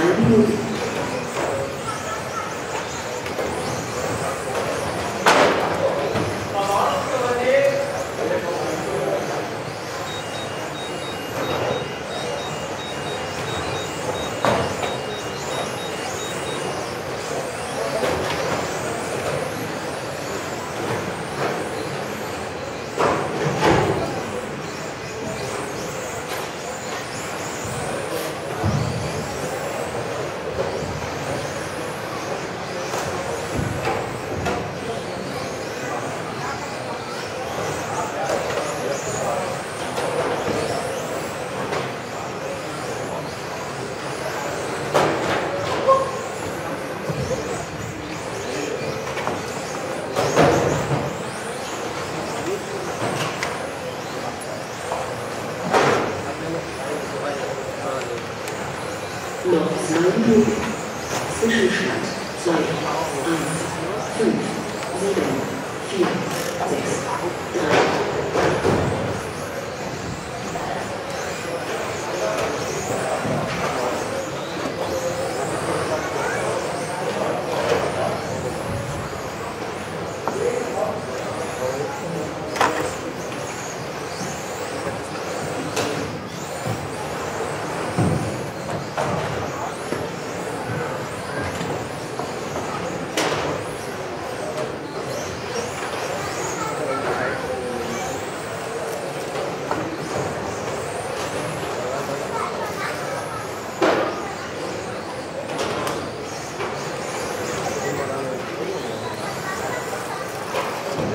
Aleluya. Drei Minuten.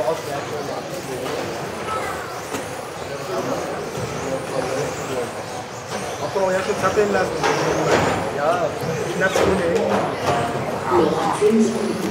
Auch ja schon zappeln lassen? Ja, knapp ohne Ende. Noch 10 Sekunden.